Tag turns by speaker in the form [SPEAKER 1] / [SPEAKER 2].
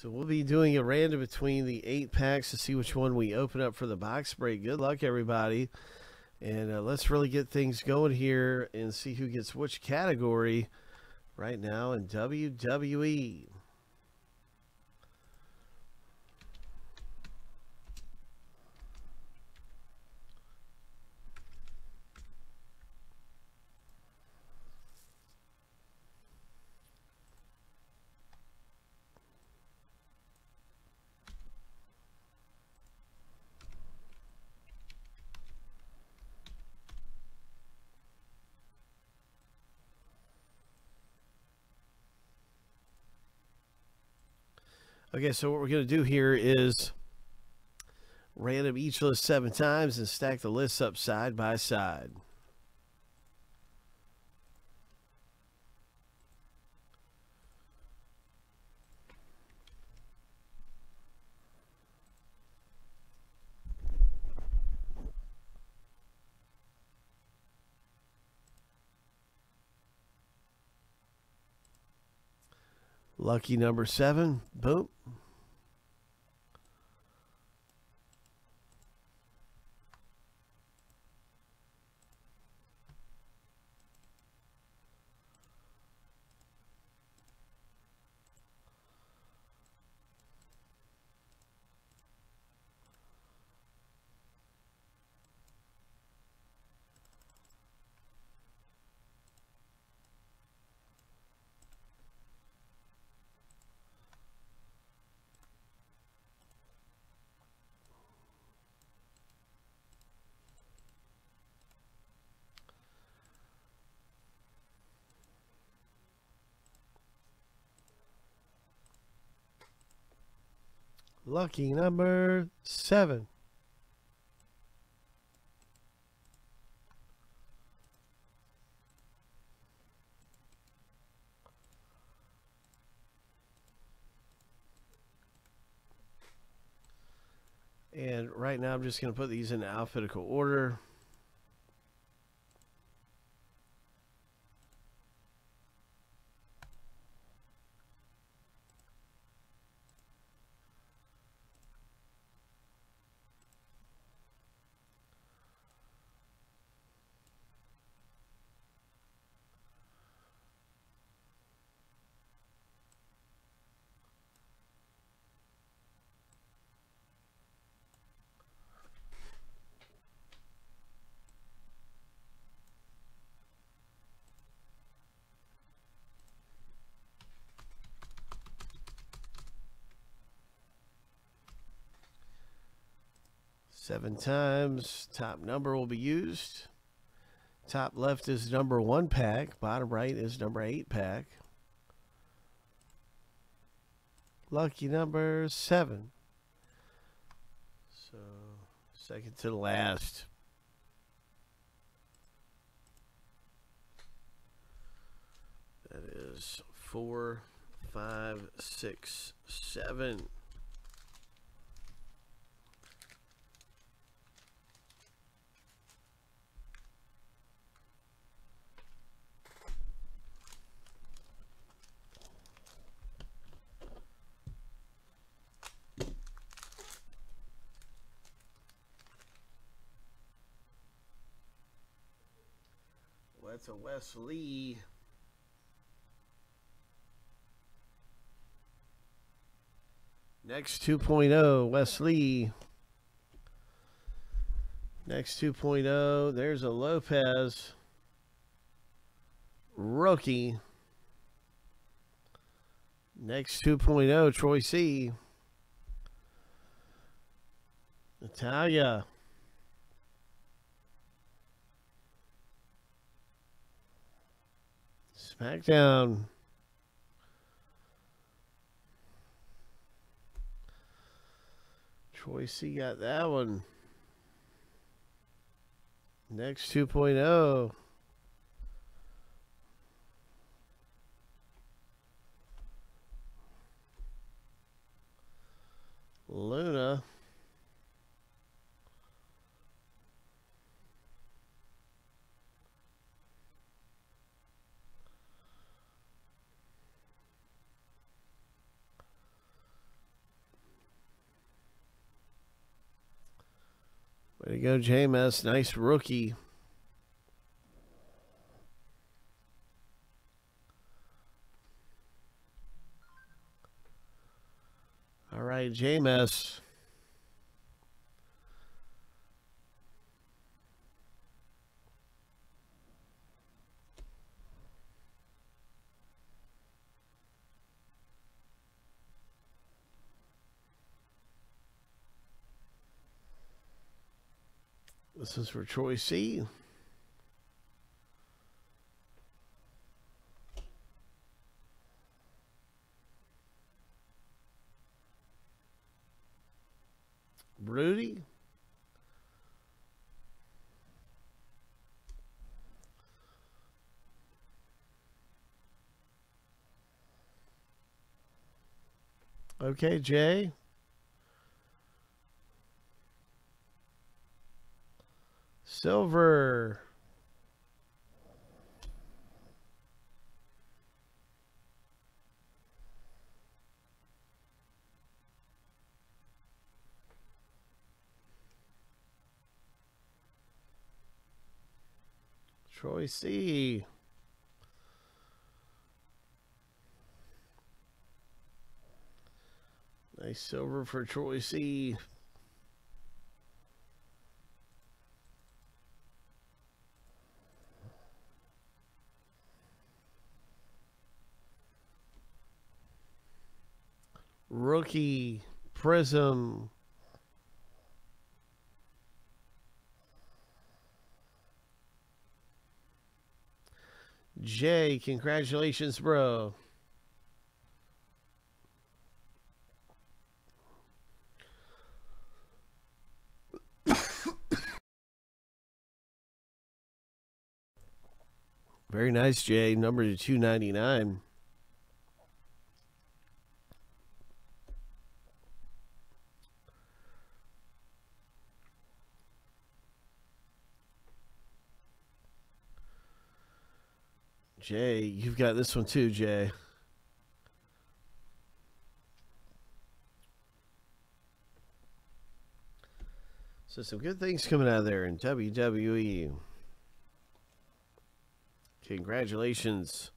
[SPEAKER 1] So we'll be doing a random between the eight packs to see which one we open up for the box break. Good luck, everybody. And uh, let's really get things going here and see who gets which category right now in WWE. Okay, so what we're going to do here is random each list seven times and stack the lists up side by side. Lucky number seven. Boom. Lucky number seven. And right now I'm just going to put these in alphabetical order. Seven times. Top number will be used. Top left is number one pack. Bottom right is number eight pack. Lucky number seven. So, second to the last. That is four, five, six, seven. That's a Wes Lee. NXT 2.0, Wes Lee. NXT 2.0, there's a Lopez rookie. NXT 2.0, Troy C. Natalya. SmackDown. Troy C got that one. NXT 2.0. Way to go, JMS. Nice rookie. All right, JMS. This is for Troy C. Rudy. Okay, Jay. Silver. Troy C. Nice silver for Troy C. Rookie Prizm. Jay, congratulations, bro. Very nice, Jay. Number to 299. Jay, you've got this one too, Jay. So some good things coming out of there in WWE. Congratulations